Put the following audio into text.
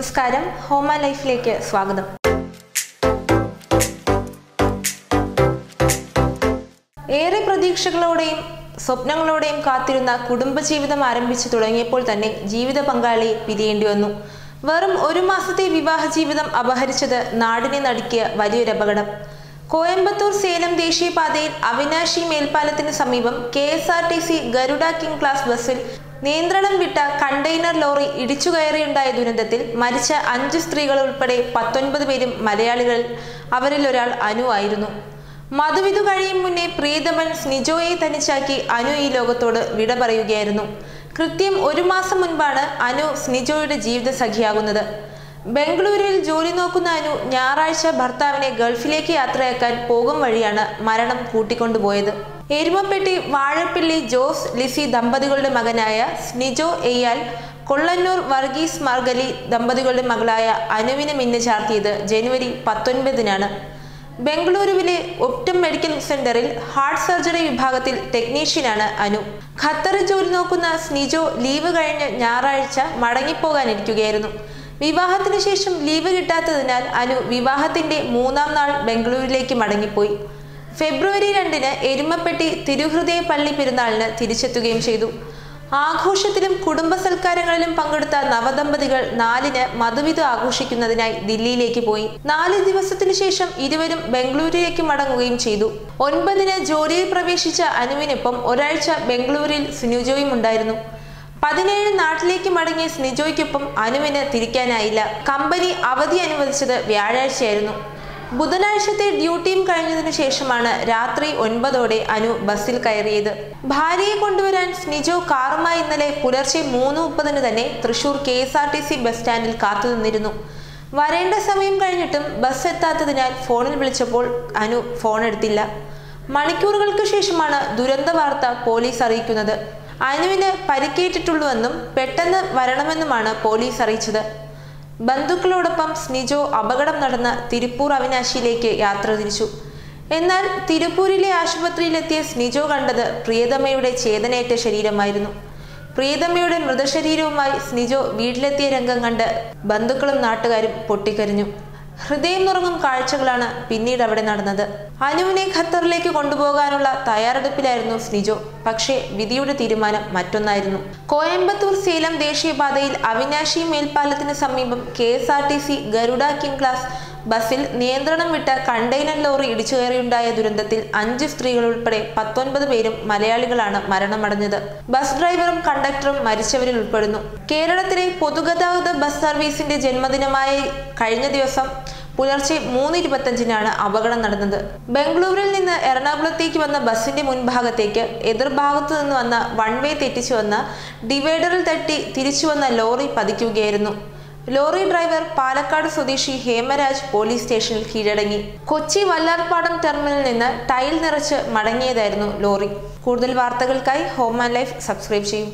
നമസ്കാരം. ഹോമ ലൈഫിലേക്ക് സ്വാഗതം. ഏറെ പ്രതീക്ഷകളോടെയും സ്വപ്നങ്ങളോടെയും കാത്തിരുന്ന കുടുംബജീവിതം ആരംഭിച്ചു തുടങ്ങിയപ്പോൾ തന്നെ ജീവിത പങ്കാളിയെ പിരിയേണ്ടി വന്നു. വെറും ഒരു മാസത്തെ വിവാഹ ജീവിതം അപഹരിച്ചത് നാടിനെ നടുക്കിയ വലിയൊരു അപകടം. കോയമ്പത്തൂർ സേലം ദേശീയപാതയിൽ അവിനാശി മേൽപ്പാലത്തിന് സമീപം K S R T C Garuda King Class ബസ്സിൽ നിയന്ത്രണം വിട്ട കണ്ടെയ്നർ ലോറി ഇടിച്ചു കയറിയുണ്ടായ ദുരന്തത്തിൽ മരിച്ച അഞ്ച് സ്ത്രീകൾ ഉൾപ്പെടെ പത്തൊൻപത് പേരും മലയാളികൾ. അവരിൽ ഒരാൾ അനു ആയിരുന്നു. മധുവിധു കഴിയും മുന്നേ പ്രീതമൻ സ്നിജോയെ തനിച്ചാക്കി അനു ഈ ലോകത്തോട് വിട പറയുകയായിരുന്നു. കൃത്യം ഒരു മാസം മുൻപാണ് അനു സ്നിജോയുടെ ജീവിത സഖിയാകുന്നത്. ബംഗളൂരുവിൽ ജോലി നോക്കുന്ന അനു ഞായറാഴ്ച ഭർത്താവിനെ ഗൾഫിലേക്ക് യാത്രയാക്കാൻ പോകും വഴിയാണ് മരണം കൂട്ടിക്കൊണ്ടുപോയത്. എരുമപ്പെട്ടി വാഴപ്പിള്ളി ജോസ് ലിസി ദമ്പതികളുടെ മകനായ സ്നിജോ എയ്യാൽ കൊള്ളന്നൂർ വർഗീസ് മാർഗലി ദമ്പതികളുടെ മകളായ അനുവിനെ മിന്നു ചാർത്തിയത് ജനുവരി പത്തൊൻപതിനാണ്. ബംഗളൂരുവിലെ ഒപ്റ്റം മെഡിക്കൽ സെന്ററിൽ ഹാർട്ട് സർജറി വിഭാഗത്തിൽ ടെക്നീഷ്യനാണ് അനു. ഖത്തറിൽ ജോലി നോക്കുന്ന സ്നിജോ ലീവ് കഴിഞ്ഞ് ഞായറാഴ്ച മടങ്ങിപ്പോകാനിരിക്കുകയായിരുന്നു. വിവാഹത്തിന് ശേഷം ലീവ് കിട്ടാത്തതിനാൽ അനു വിവാഹത്തിന്റെ മൂന്നാം നാൾ ബംഗളൂരുവിലേക്ക് മടങ്ങിപ്പോയി. ഫെബ്രുവരി രണ്ടിന് എരുമപ്പെട്ടി തിരുഹൃദയ പള്ളി പെരുന്നാളിന് തിരിച്ചെത്തുകയും ചെയ്തു. ആഘോഷത്തിലും കുടുംബ സൽക്കാരങ്ങളിലും പങ്കെടുത്ത നവദമ്പതികൾ നാലിന് മധുവിധു ആഘോഷിക്കുന്നതിനായി ദില്ലിയിലേക്ക് പോയി. നാല് ദിവസത്തിനു ശേഷം ഇരുവരും ബംഗളൂരുവിലേക്ക് മടങ്ങുകയും ചെയ്തു. ഒൻപതിന് ജോലിയിൽ പ്രവേശിച്ച അനുവിനൊപ്പം ഒരാഴ്ച ബംഗളൂരിൽ സുനുജോയും ഉണ്ടായിരുന്നു. പതിനേഴ് നാട്ടിലേക്ക് മടങ്ങിയ സ്നിജോയ്ക്കൊപ്പം അനുവിന് തിരിക്കാനായില്ല. കമ്പനി അവധി അനുവദിച്ചത് വ്യാഴാഴ്ചയായിരുന്നു. ബുധനാഴ്ചത്തെ ഡ്യൂട്ടിയും കഴിഞ്ഞതിനു ശേഷമാണ് രാത്രി ഒൻപതോടെ അനു ബസ്സിൽ കയറിയത്. ഭാര്യയെ കൊണ്ടുവരാൻ സ്നിജോ കാറുമായി ഇന്നലെ പുലർച്ചെ മൂന്ന് മുപ്പതിന് തന്നെ Thrissur K S R T C bus സ്റ്റാൻഡിൽ കാത്തുനിന്നിരുന്നു വരേണ്ട സമയം കഴിഞ്ഞിട്ടും ബസ് എത്താത്തതിനാൽ ഫോണിൽ വിളിച്ചപ്പോൾ അനു ഫോൺ എടുത്തില്ല. മണിക്കൂറുകൾക്ക് ശേഷമാണ് ദുരന്ത വാർത്ത പോലീസ് അറിയിക്കുന്നത്. അനുവിന് പരിക്കേറ്റിട്ടുള്ളുവെന്നും പെട്ടെന്ന് വരണമെന്നുമാണ് പോലീസ് അറിയിച്ചത്. ബന്ധുക്കളോടൊപ്പം സ്നിജോ അപകടം നടന്ന തിരുപ്പൂർ അവിനാശിയിലേക്ക് യാത്ര തിരിച്ചു. എന്നാൽ തിരുപ്പൂരിലെ ആശുപത്രിയിലെത്തിയ സ്നിജോ കണ്ടത് പ്രിയതമ്മയുടെ ചേതനയേറ്റ ശരീരമായിരുന്നു. പ്രിയതമ്മയുടെ മൃതശരീരവുമായി സ്നിജോ വീട്ടിലെത്തിയ രംഗം കണ്ട് ബന്ധുക്കളും നാട്ടുകാരും പൊട്ടിക്കരഞ്ഞു. ഹൃദയം നുറങ്ങും കാഴ്ചകളാണ് പിന്നീട് അവിടെ നടന്നത്. അനുവിനെ ഖത്തറിലേക്ക് കൊണ്ടുപോകാനുള്ള തയ്യാറെടുപ്പിലായിരുന്നു സ്നിജോ പക്ഷേ വിധിയുടെ തീരുമാനം മറ്റൊന്നായിരുന്നു. കോയമ്പത്തൂർ സേലം ദേശീയപാതയിൽ അവിനാശി മേൽപ്പാലത്തിന് സമീപം K S R T C Garuda King Class ബസ്സിൽ നിയന്ത്രണം വിട്ട കണ്ടെയ്നർ ലോറി ഇടിച്ചു കയറിയുണ്ടായ ദുരന്തത്തിൽ അഞ്ച് സ്ത്രീകൾ ഉൾപ്പെടെ പത്തൊൻപത് പേരും മലയാളികളാണ് മരണമടഞ്ഞത്. ബസ് ഡ്രൈവറും കണ്ടക്ടറും മരിച്ചവരിൽ ഉൾപ്പെടുന്നു. കേരളത്തിലെ പൊതുഗതാഗത ബസ് സർവീസിന്റെ ജന്മദിനമായ കഴിഞ്ഞ ദിവസം പുലർച്ചെ മൂന്ന് ഇരുപത്തഞ്ചിനാണ് അപകടം നടന്നത്. ബംഗളൂരിൽ നിന്ന് എറണാകുളത്തേക്ക് വന്ന ബസിന്റെ മുൻഭാഗത്തേക്ക് എതിർഭാഗത്തു നിന്ന് വന്ന വൺ വേ തെറ്റിച്ചു വന്ന ഡിവൈഡറിൽ തട്ടി തിരിച്ചു വന്ന ലോറി പതിക്കുകയായിരുന്നു. ലോറി ഡ്രൈവർ പാലക്കാട് സ്വദേശി ഹേമരാജ് പോലീസ് സ്റ്റേഷനിൽ കീഴടങ്ങി. കൊച്ചി വല്ലാർപാടം ടെർമിനലിൽ നിന്ന് ടൈൽ നിറച്ച് മടങ്ങിയതായിരുന്നു ലോറി. കൂടുതൽ വാർത്തകൾക്കായി ഹോം ആൻഡ് ലൈഫ് സബ്സ്ക്രൈബ് ചെയ്യും.